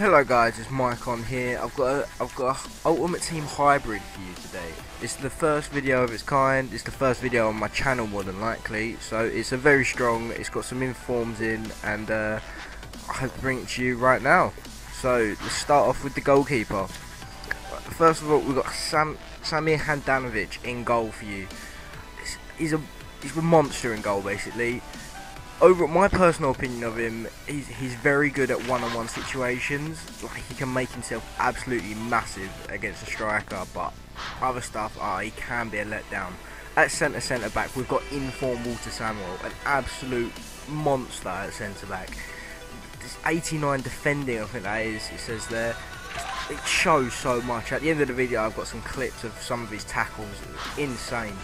Hello guys, it's Mike on here. I've got a, I've got a Ultimate Team hybrid for you today. It's the first video of its kind. It's the first video on my channel more than likely. So it's a very strong. It's got some informs in, and uh, I hope to bring it to you right now. So let's start off with the goalkeeper. First of all, we've got Sam Samir Handanovic in goal for you. He's a he's a monster in goal basically over my personal opinion of him, he's he's very good at one-on-one situations. Like he can make himself absolutely massive against a striker, but other stuff, ah, he can be a letdown. At centre centre back, we've got inform Walter Samuel, an absolute monster at centre back. This 89 defending, I think that is. It says there. It shows so much. At the end of the video, I've got some clips of some of his tackles. Insane.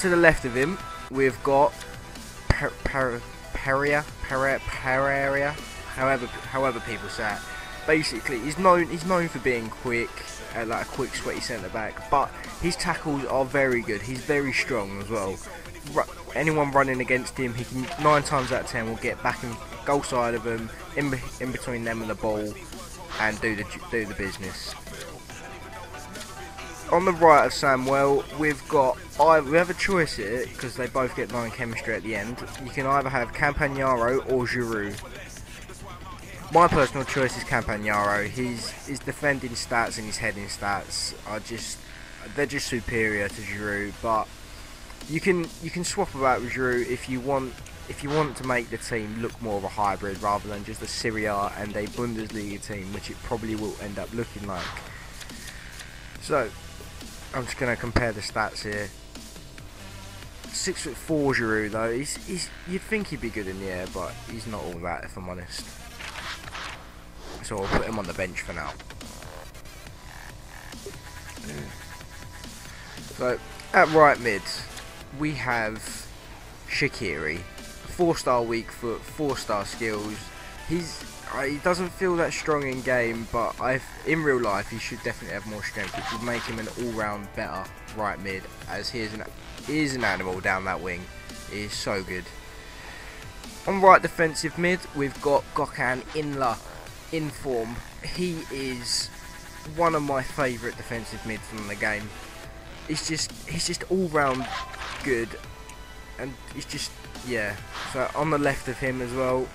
To the left of him, we've got per, per, Peria, Peria, Pereira, however however people say it. Basically, he's known he's known for being quick, uh, like a quick, sweaty centre back. But his tackles are very good. He's very strong as well. anyone running against him, he can nine times out of ten will get back and goal side of them, in in between them and the ball, and do the do the business on the right of Samuel, we've got I we have a choice here because they both get nine chemistry at the end. You can either have Campagnaro or Djourou. My personal choice is Campagnaro. His his defending stats and his heading stats are just they're just superior to Djourou. But you can you can swap about with Djourou if you want if you want to make the team look more of a hybrid rather than just a Serie A and a Bundesliga team, which it probably will end up looking like. So I'm just going to compare the stats here. Six foot four Djourou though. He's, he's you'd think he'd be good in the air, but he's not all that if I'm honest. So I'll put him on the bench for now. So at right mid, we have Shaqiri, four star weak foot, four star skills. He's he doesn't feel that strong in game, but i in real life he should definitely have more strength, which would make him an all-round better right mid, as he is an, he is an animal down that wing. He is so good. On right defensive mid, we've got Gökhan Inler in form. He is one of my favourite defensive mids in the game. He's just he's just all round good, and he's just yeah. So on the left of him as well,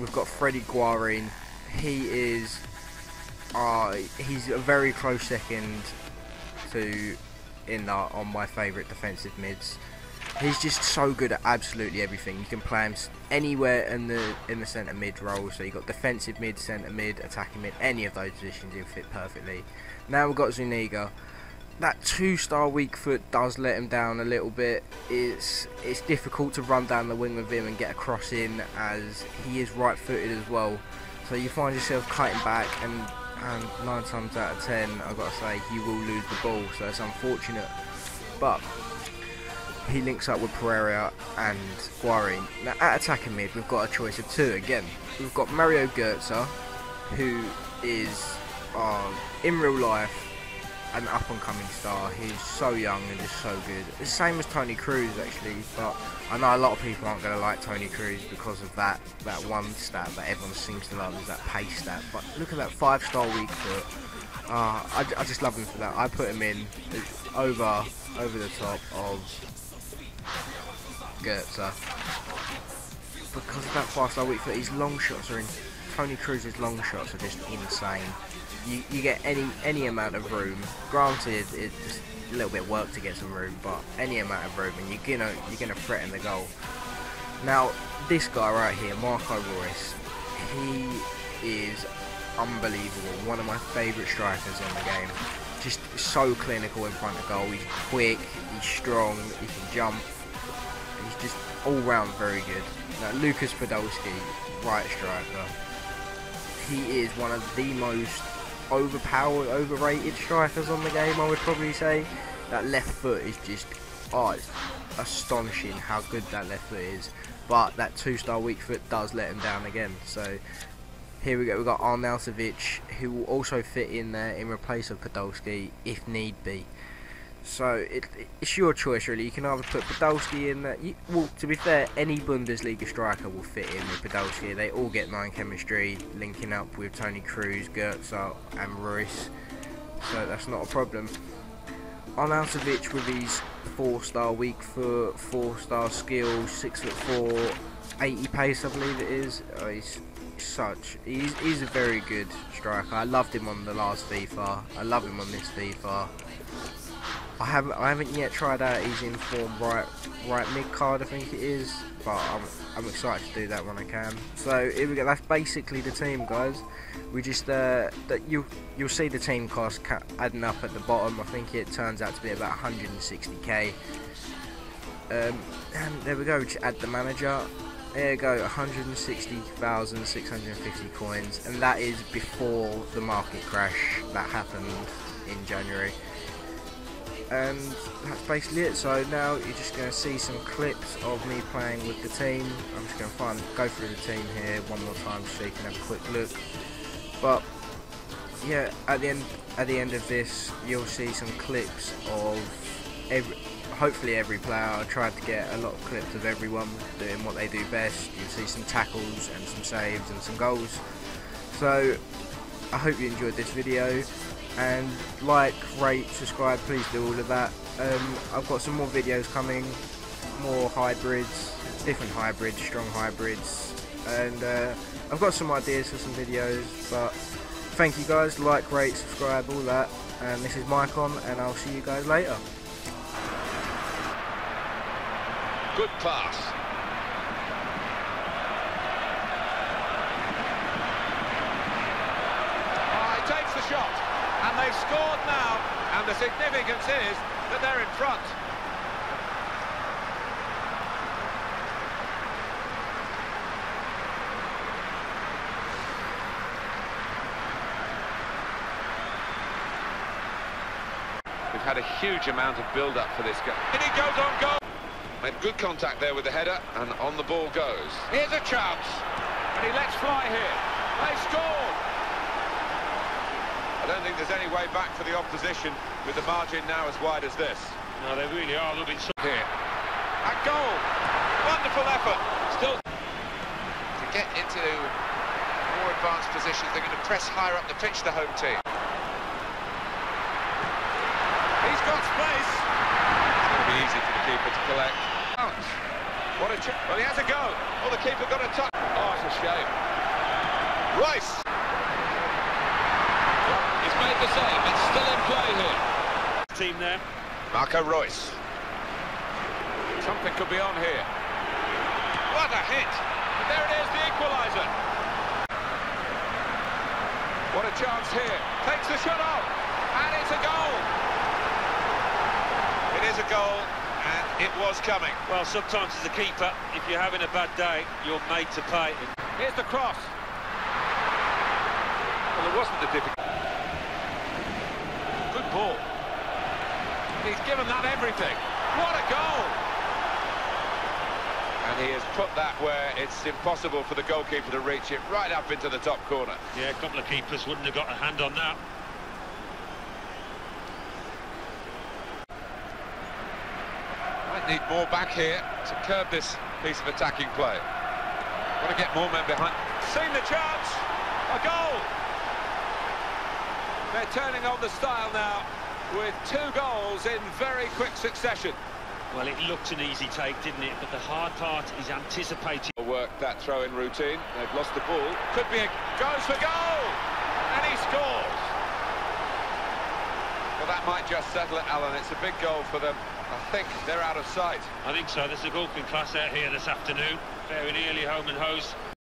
We've got Fredy Guarin. He is, uh, he's a very close second to in the, on my favourite defensive mids. He's just so good at absolutely everything. You can play him anywhere in the in the centre mid role. So you got defensive mid, centre mid, attacking mid, any of those positions he'll fit perfectly. Now we've got Zuniga that two-star weak foot does let him down a little bit. It's it's difficult to run down the wing with him and get a cross in as he is right-footed as well. So you find yourself cutting back and, and nine times out of ten, I've got to say, he will lose the ball. So it's unfortunate, but he links up with Pereira and Guarin. Now at attacking mid, we've got a choice of two again. We've got Mario Götze, who is uh, in real life an up and coming star. He's so young and just so good. the same as Toni Kroos actually, but I know a lot of people aren't going to like Toni Kroos because of that that one stat that everyone seems to love is that pace stat. But look at that five star weak foot. Uh, I, I just love him for that. I put him in over over the top of Götze because of that five star weak foot. His long shots are in. Toni Kroos's long shots are just insane you, you get any any amount of room. Granted, it's a little bit of work to get some room, but any amount of room, and you're gonna you're gonna threaten the goal. Now, this guy right here, Marco Reus, he is unbelievable. One of my favourite strikers in the game. Just so clinical in front of goal. He's quick, he's strong, he can jump. He's just all round very good. Now, Lucas Podolski, right striker. He is one of the most overpowered, overrated strikers on the game, I would probably say. That left foot is just, oh, astonishing how good that left foot is. But that two-star weak foot does let him down again. So here we go. We've got Arnautovic, who will also fit in there in replace of Podolski if need be. So it, it's your choice really. You can either put Podolski in. You, well, to be fair, any Bundesliga striker will fit in with Podolski. They all get nine chemistry, linking up with Toni Kroos, Götze, and Reus. So that's not a problem. Arnautovic with his four-star weak foot, four-star skills, six foot four, 80 pace, I believe it is. Oh, he's such. He's, he's a very good striker. I loved him on the last FIFA. I love him on this FIFA. I haven't I haven't yet tried out his informed right right mid card I think it is, but I'm I'm excited to do that when I can. So here we go. That's basically the team, guys. We just uh, that you you'll see the team cost adding up at the bottom. I think it turns out to be about 160k. Um, and there we go. Just add the manager. There you go, 160,650 coins, and that is before the market crash that happened in January and that's basically it. So now you're just going to see some clips of me playing with the team. I'm just going to find go through the team here one more time so you can have a quick look. But yeah, at the end at the end of this, you'll see some clips of every. Hopefully every player. I tried to get a lot of clips of everyone doing what they do best. You'll see some tackles and some saves and some goals. So I hope you enjoyed this video and like, rate, subscribe, please do all of that. Um, I've got some more videos coming, more hybrids, different hybrids, strong hybrids, and uh, I've got some ideas for some videos, but thank you guys, like, rate, subscribe, all that, and this is Mycon, and I'll see you guys later. Good pass. Oh, he takes the shot. They've scored now, and the significance is that they're in front. We've had a huge amount of build-up for this guy. And he goes on goal. Made good contact there with the header, and on the ball goes. Here's a chance, and he lets fly here. They scored don't think there's any way back for the opposition with the margin now as wide as this. No, they really are looking so here. A goal! Wonderful effort. Still to get into more advanced positions, they're going to press higher up the pitch, the home team. He's got space. It's going to be easy for the keeper to collect. What a well, he has a go. Oh, the keeper got a touch. Oh, it's a shame. Rice the save. It's still in play here. Team there. Marco Reus. Something could be on here. What a hit! And there it is, the equaliser. What a chance here. Takes the shot off. And it's a goal. It is a goal, and it was coming. Well, sometimes as a keeper, if you're having a bad day, you're made to pay. Here's the cross. Well, it wasn't the difficult ball. He's given that everything. What a goal! And he has put that where it's impossible for the goalkeeper to reach it right up into the top corner. Yeah, a couple of keepers wouldn't have got a hand on that. Might need more back here to curb this piece of attacking play. Want to get more men behind. Seen the chance! A goal! They're turning on the style now with two goals in very quick succession. Well, it looked an easy take, didn't it? But the hard part is anticipating. Work that throw-in routine. They've lost the ball. Could be a... Goes for goal! And he scores! Well, that might just settle it, Alan. It's a big goal for them. I think they're out of sight. I think so. There's a golfing class out here this afternoon. Very nearly home and hose.